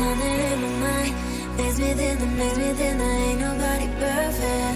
Makes in my mind. Lives within the maze, within ain't nobody perfect.